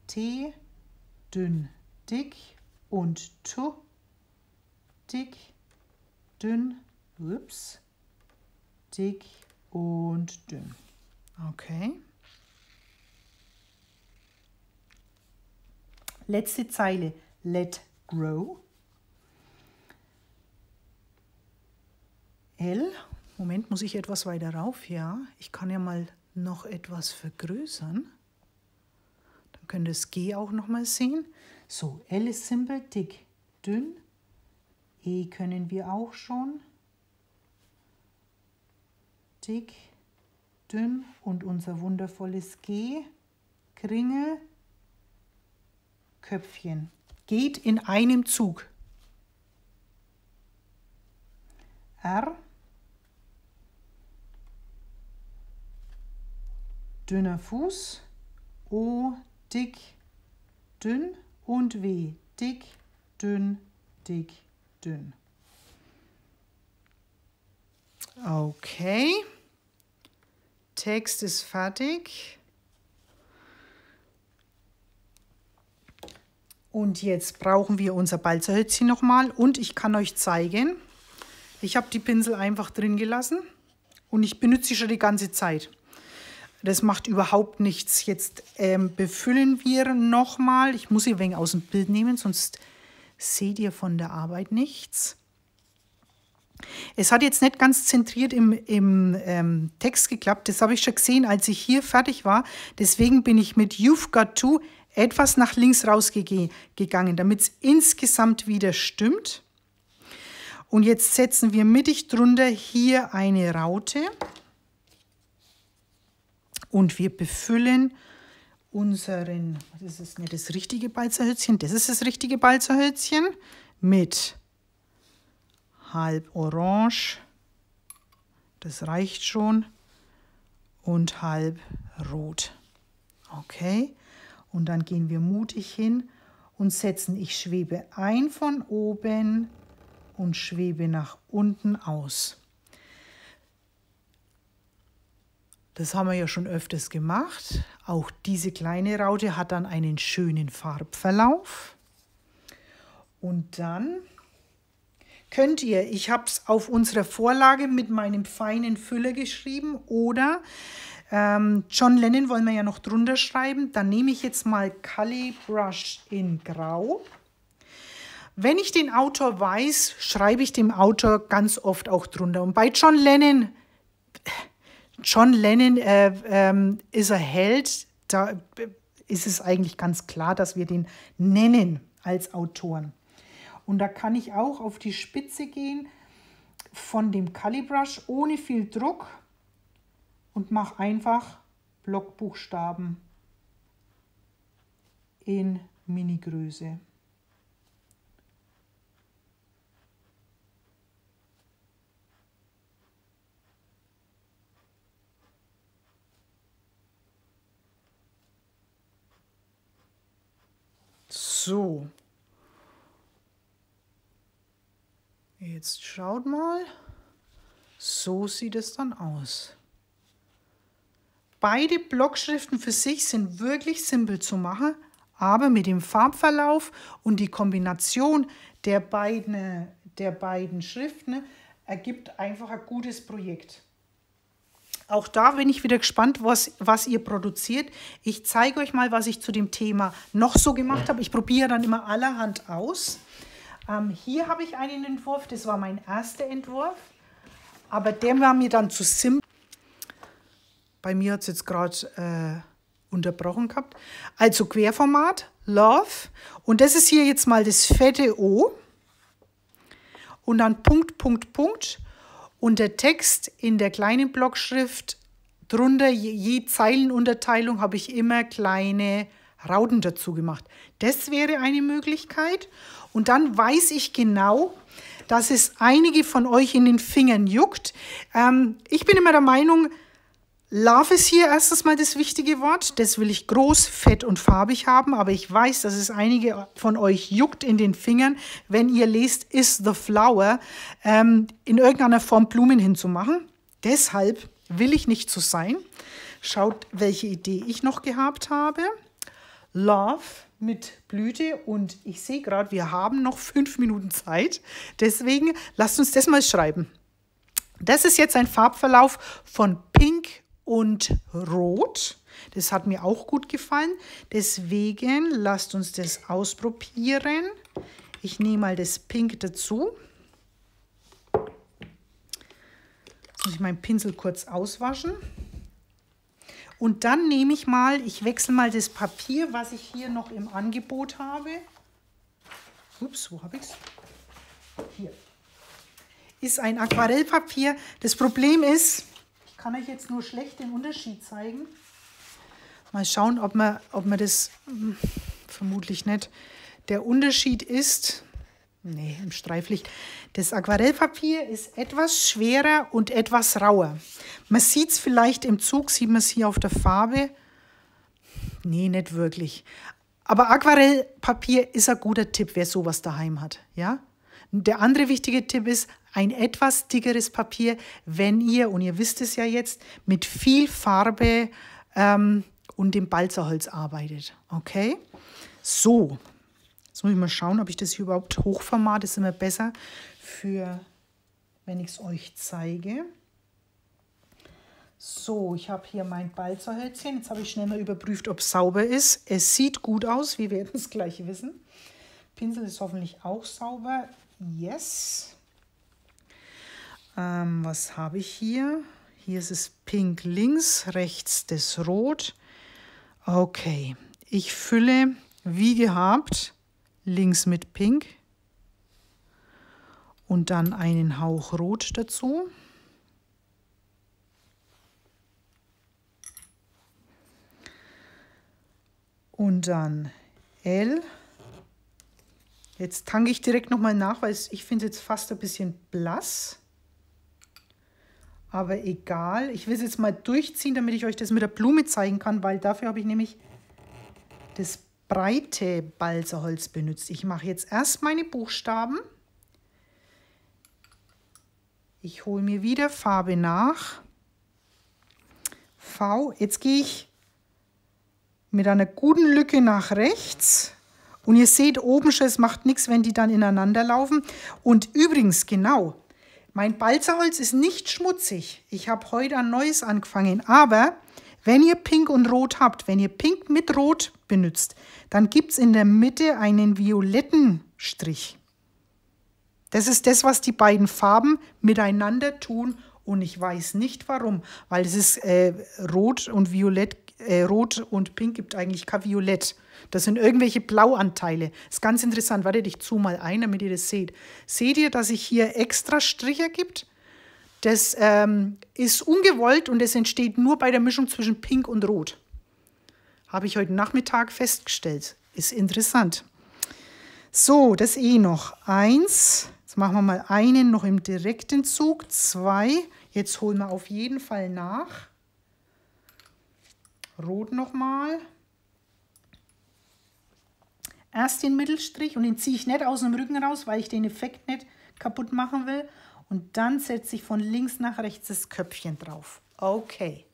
T, dünn, dick und T, dick, dünn, ups, dick und dünn. Okay. Letzte Zeile, let grow. L, Moment, muss ich etwas weiter rauf? Ja, ich kann ja mal noch etwas vergrößern. Dann könnt ihr das G auch noch mal sehen. So, L ist simpel, dick, dünn. E können wir auch schon. Dick, dünn und unser wundervolles G, Kringel, Köpfchen. Geht in einem Zug. R, dünner Fuß, O, dick, dünn und W, dick, dünn, dick, dünn. Okay. Text ist fertig. Und jetzt brauchen wir unser Balzerhölzchen nochmal. Und ich kann euch zeigen, ich habe die Pinsel einfach drin gelassen und ich benutze sie schon die ganze Zeit. Das macht überhaupt nichts. Jetzt ähm, befüllen wir nochmal. Ich muss ein wenig aus dem Bild nehmen, sonst seht ihr von der Arbeit nichts. Es hat jetzt nicht ganz zentriert im, im ähm, Text geklappt. Das habe ich schon gesehen, als ich hier fertig war. Deswegen bin ich mit You've Got To etwas nach links rausgegangen, damit es insgesamt wieder stimmt. Und jetzt setzen wir mittig drunter hier eine Raute. Und wir befüllen unseren, das ist nicht das richtige Balzerhölzchen, das ist das richtige Balzerhölzchen mit halb orange, das reicht schon, und halb rot. Okay, und dann gehen wir mutig hin und setzen, ich schwebe ein von oben und schwebe nach unten aus. Das haben wir ja schon öfters gemacht. Auch diese kleine Raute hat dann einen schönen Farbverlauf. Und dann könnt ihr, ich habe es auf unserer Vorlage mit meinem feinen Füller geschrieben oder ähm, John Lennon wollen wir ja noch drunter schreiben. Dann nehme ich jetzt mal Cali Brush in Grau. Wenn ich den Autor weiß, schreibe ich dem Autor ganz oft auch drunter. Und bei John Lennon John Lennon äh, ähm, ist ein Held. Da ist es eigentlich ganz klar, dass wir den nennen. als Autoren. Und da kann ich auch auf die Spitze gehen von dem Calibrush ohne viel Druck und mache einfach Blockbuchstaben in Mini-Größe. So. Jetzt schaut mal. So sieht es dann aus. Beide Blockschriften für sich sind wirklich simpel zu machen, aber mit dem Farbverlauf und die Kombination der beiden, der beiden Schriften ergibt einfach ein gutes Projekt. Auch da bin ich wieder gespannt, was, was ihr produziert. Ich zeige euch mal, was ich zu dem Thema noch so gemacht habe. Ich probiere dann immer allerhand aus. Ähm, hier habe ich einen Entwurf, das war mein erster Entwurf, aber der war mir dann zu simpel. Bei mir hat es jetzt gerade äh, unterbrochen gehabt. Also Querformat, Love. Und das ist hier jetzt mal das fette O. Und dann Punkt, Punkt, Punkt. Und der Text in der kleinen Blockschrift drunter, je, je Zeilenunterteilung, habe ich immer kleine Rauten dazu gemacht. Das wäre eine Möglichkeit. Und dann weiß ich genau, dass es einige von euch in den Fingern juckt. Ähm, ich bin immer der Meinung, Love ist hier erstens mal das wichtige Wort. Das will ich groß, fett und farbig haben. Aber ich weiß, dass es einige von euch juckt in den Fingern, wenn ihr lest Is the Flower, ähm, in irgendeiner Form Blumen hinzumachen. Deshalb will ich nicht so sein. Schaut, welche Idee ich noch gehabt habe. Love mit Blüte und ich sehe gerade, wir haben noch fünf Minuten Zeit. Deswegen lasst uns das mal schreiben. Das ist jetzt ein Farbverlauf von Pink und Rot. Das hat mir auch gut gefallen. Deswegen lasst uns das ausprobieren. Ich nehme mal das Pink dazu. Jetzt muss ich meinen Pinsel kurz auswaschen. Und dann nehme ich mal, ich wechsle mal das Papier, was ich hier noch im Angebot habe. Ups, wo habe ich es? Hier. Ist ein Aquarellpapier. Das Problem ist, kann euch jetzt nur schlecht den Unterschied zeigen. Mal schauen, ob man, ob man das, hm, vermutlich nicht. Der Unterschied ist, nee, im Streiflicht, das Aquarellpapier ist etwas schwerer und etwas rauer. Man sieht es vielleicht im Zug, sieht man es hier auf der Farbe. Nee, nicht wirklich. Aber Aquarellpapier ist ein guter Tipp, wer sowas daheim hat. Ja? Der andere wichtige Tipp ist, ein etwas dickeres Papier, wenn ihr, und ihr wisst es ja jetzt, mit viel Farbe ähm, und dem Balzerholz arbeitet. Okay? So, jetzt muss ich mal schauen, ob ich das hier überhaupt hochformat, das ist immer besser für, wenn ich es euch zeige. So, ich habe hier mein Balzerhölzchen. Jetzt habe ich schnell mal überprüft, ob es sauber ist. Es sieht gut aus, wir werden es gleich wissen. Pinsel ist hoffentlich auch sauber. Yes. Ähm, was habe ich hier? Hier ist es pink links, rechts das Rot. Okay, ich fülle wie gehabt links mit pink und dann einen Hauch Rot dazu. Und dann L. Jetzt tanke ich direkt nochmal nach, weil ich finde es jetzt fast ein bisschen blass. Aber egal, ich will es jetzt mal durchziehen, damit ich euch das mit der Blume zeigen kann, weil dafür habe ich nämlich das breite Balsaholz benutzt. Ich mache jetzt erst meine Buchstaben. Ich hole mir wieder Farbe nach. V. Jetzt gehe ich mit einer guten Lücke nach rechts. Und ihr seht oben schon, es macht nichts, wenn die dann ineinander laufen. Und übrigens, genau, mein Balzerholz ist nicht schmutzig. Ich habe heute ein neues angefangen. Aber wenn ihr Pink und Rot habt, wenn ihr Pink mit Rot benutzt, dann gibt es in der Mitte einen violetten Strich. Das ist das, was die beiden Farben miteinander tun und ich weiß nicht warum, weil es ist äh, Rot und Violett äh, Rot und Pink gibt eigentlich kein Violett. Das sind irgendwelche Blauanteile. Ist ganz interessant. Warte, ich zu mal ein, damit ihr das seht. Seht ihr, dass sich hier extra Striche gibt? Das ähm, ist ungewollt und es entsteht nur bei der Mischung zwischen Pink und Rot. Habe ich heute Nachmittag festgestellt. Ist interessant. So, das eh noch. Eins. Jetzt machen wir mal einen noch im direkten Zug. Zwei. Jetzt holen wir auf jeden Fall nach. Rot nochmal. Erst den Mittelstrich und den ziehe ich nicht aus dem Rücken raus, weil ich den Effekt nicht kaputt machen will. Und dann setze ich von links nach rechts das Köpfchen drauf. Okay.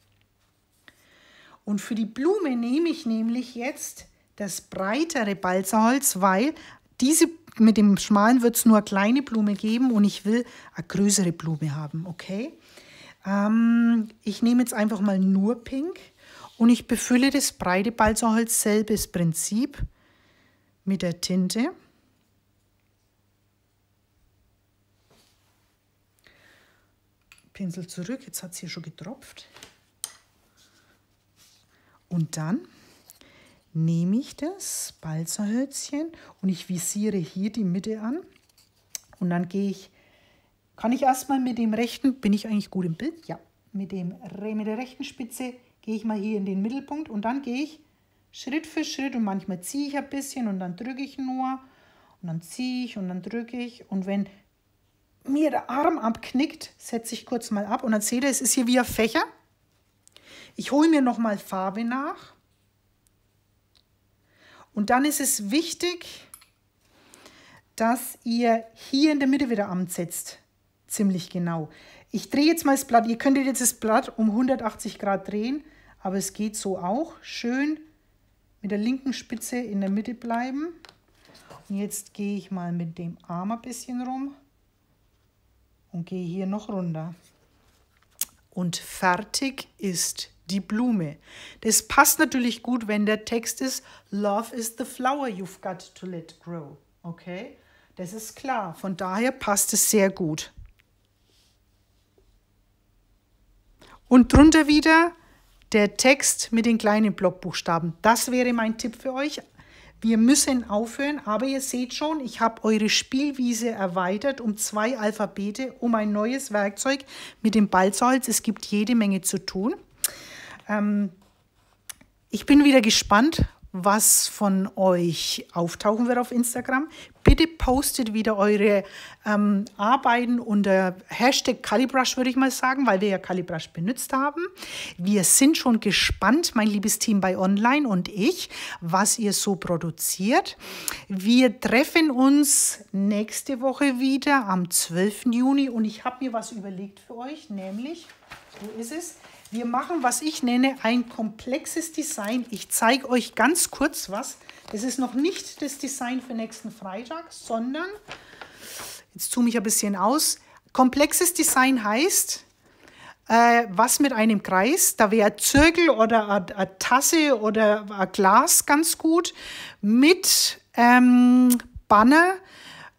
Und für die Blume nehme ich nämlich jetzt das breitere Balsaholz, weil diese mit dem schmalen wird es nur eine kleine Blume geben und ich will eine größere Blume haben, okay? Ähm, ich nehme jetzt einfach mal nur Pink und ich befülle das breite Balsaholz, selbes Prinzip, mit der Tinte. Pinsel zurück, jetzt hat es hier schon getropft. Und dann nehme ich das Balzerhölzchen und ich visiere hier die Mitte an. Und dann gehe ich, kann ich erstmal mit dem rechten, bin ich eigentlich gut im Bild? Ja, mit, dem, mit der rechten Spitze gehe ich mal hier in den Mittelpunkt und dann gehe ich Schritt für Schritt und manchmal ziehe ich ein bisschen und dann drücke ich nur und dann ziehe ich und dann drücke ich und wenn mir der Arm abknickt, setze ich kurz mal ab und dann seht ihr, es ist hier wie ein Fächer. Ich hole mir nochmal Farbe nach und dann ist es wichtig, dass ihr hier in der Mitte wieder ansetzt. Ziemlich genau. Ich drehe jetzt mal das Blatt. Ihr könntet jetzt das Blatt um 180 Grad drehen, aber es geht so auch. Schön mit der linken Spitze in der Mitte bleiben. Und jetzt gehe ich mal mit dem Arm ein bisschen rum und gehe hier noch runter. Und fertig ist die Blume. Das passt natürlich gut, wenn der Text ist, Love is the flower you've got to let grow. Okay? Das ist klar. Von daher passt es sehr gut. Und drunter wieder der Text mit den kleinen Blockbuchstaben. Das wäre mein Tipp für euch. Wir müssen aufhören, aber ihr seht schon, ich habe eure Spielwiese erweitert um zwei Alphabete, um ein neues Werkzeug mit dem Balzholz. Es gibt jede Menge zu tun. Ähm, ich bin wieder gespannt, was von euch auftauchen wird auf Instagram. Bitte postet wieder eure ähm, Arbeiten unter Hashtag Calibrush, würde ich mal sagen, weil wir ja Calibrush benutzt haben. Wir sind schon gespannt, mein liebes Team bei Online und ich, was ihr so produziert. Wir treffen uns nächste Woche wieder am 12. Juni und ich habe mir was überlegt für euch, nämlich, wo ist es? Wir machen, was ich nenne, ein komplexes Design. Ich zeige euch ganz kurz was. Das ist noch nicht das Design für nächsten Freitag, sondern, jetzt zoome ich ein bisschen aus, komplexes Design heißt, äh, was mit einem Kreis, da wäre Zirkel oder eine Tasse oder ein Glas ganz gut, mit ähm, Banner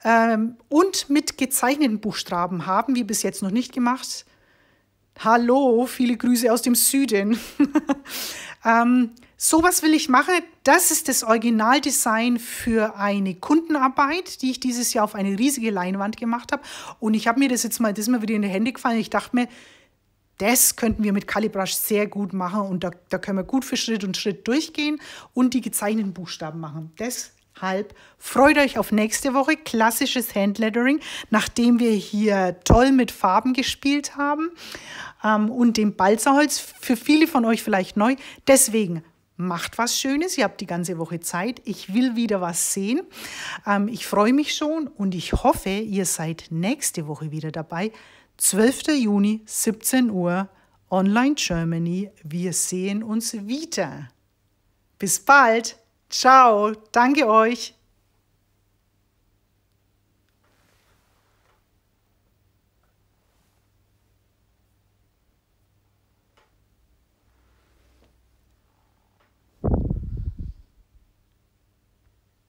ähm, und mit gezeichneten Buchstaben haben wir bis jetzt noch nicht gemacht. Hallo, viele Grüße aus dem Süden. ähm, sowas will ich machen. Das ist das Originaldesign für eine Kundenarbeit, die ich dieses Jahr auf eine riesige Leinwand gemacht habe. Und ich habe mir das jetzt mal, das ist mir wieder in die Hände gefallen. Ich dachte mir, das könnten wir mit Calibrush sehr gut machen und da, da können wir gut für Schritt und Schritt durchgehen und die gezeichneten Buchstaben machen. Das halb. Freut euch auf nächste Woche. Klassisches Handlettering, nachdem wir hier toll mit Farben gespielt haben ähm, und dem Balzerholz. Für viele von euch vielleicht neu. Deswegen macht was Schönes. Ihr habt die ganze Woche Zeit. Ich will wieder was sehen. Ähm, ich freue mich schon und ich hoffe, ihr seid nächste Woche wieder dabei. 12. Juni, 17 Uhr, Online Germany. Wir sehen uns wieder. Bis bald. Ciao, danke euch.